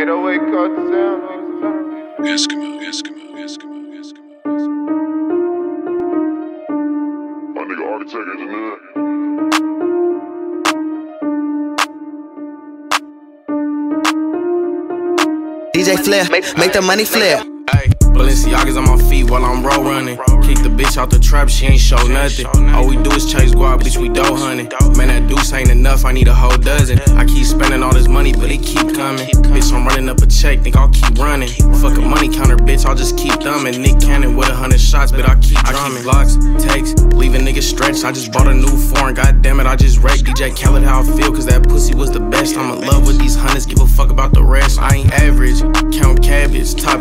808 cartel. Eskimo, Eskimo, Eskimo, Eskimo. My nigga architect engineer. DJ Flair, make the money flare. Ay, Balenciagas on my feet while I'm roll running. Kick the bitch out the trap, she ain't show nothing. All we do is chase guap, bitch, we dough hunting. Man, that deuce ain't enough, I need a whole dozen. I keep spending all this money, but it keep coming. Bitch, I'm running up a check, think I'll keep running. Fuck a money counter, bitch, I'll just keep thumbing. Nick Cannon with a hundred shots, but I keep drumming. Blocks, takes, leaving niggas stretched. I just bought a new foreign, god damn it, I just wrecked DJ Khaled how I feel, cause that pussy was the best. I'm in love with these hundreds, give a fuck about the rest. I ain't average, count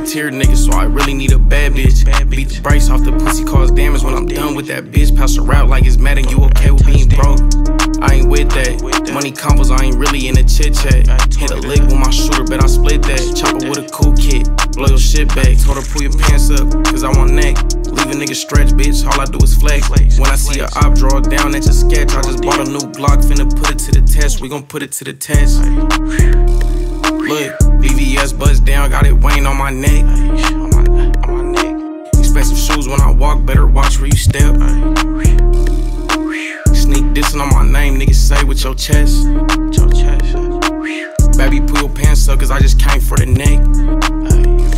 tier nigga, so I really need a bad bitch. Beat the brakes off the pussy, cause damage when I'm done with that bitch. Pass her out like it's mad and you okay with being broke. I ain't with that. Money combos, I ain't really in a chit chat. Hit a lick with my shooter, bet I split that. Chopper with a cool kit, blow your shit back. Told her pull your pants up, cause I want neck. Leave a nigga stretch, bitch. All I do is flex. When I see a op draw down Etch a Sketch, I just bought a new Glock, finna put it to the test. We gon' put it to the test. Look, VVS buzz down, got it weighing on my neck. On my, on my neck. Expensive shoes when I walk, better watch where you step. Sneak dissing on my name, niggas say with your chest. Your chest. Baby, pull your pants up, cause I just came for the neck.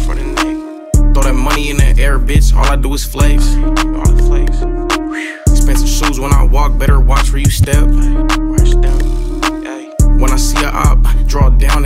For the neck. Throw that money in the air, bitch. All I do is flex. All the flex. Expensive shoes when I walk, better watch where you step.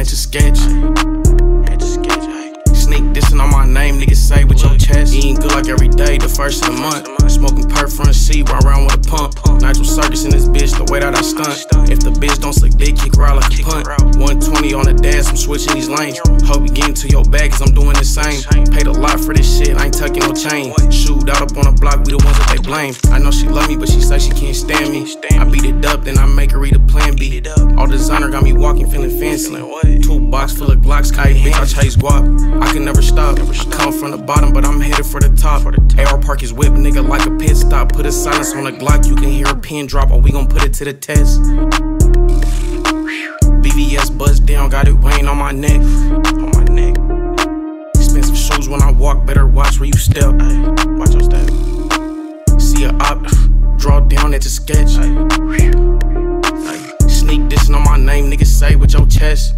Draw down Etch a Sketch. Sneak dissing on my name, niggas say with your chest. Eating good like every day, the first of the month. Smoking perp front seat, ride around with a pump. Nigel Circus in this bitch, the way that I stunt. If the bitch don't suck dick, kick her out like punt. 120 on the dash, I'm switching these lanes. Hope you get into your bag, cause I'm doing the same. Paid a lot for this shit, I ain't tucking no chain. Shoot out up on the block, we the ones that they blame. I know she love me, but she say she can't stand me. I beat it up, then I make her read a plan B. All designer got me walking, feeling fancy. Two box full of Glocks, kite bitch, I chase guap. I can never stop. I come from the bottom, but I'm headed for the top. AR park is whip, nigga, like a pit stop. Put a silence on the Glock, you can hear a pin drop, or we gon' put it to the test. VVS bust down, got it weighing on my neck. On my neck. Expensive shoes when I walk, better watch where you step. Ay, watch your step. See a op, draw down Etch a Sketch. Ay, sneak dissing on my name, niggas say with your chest.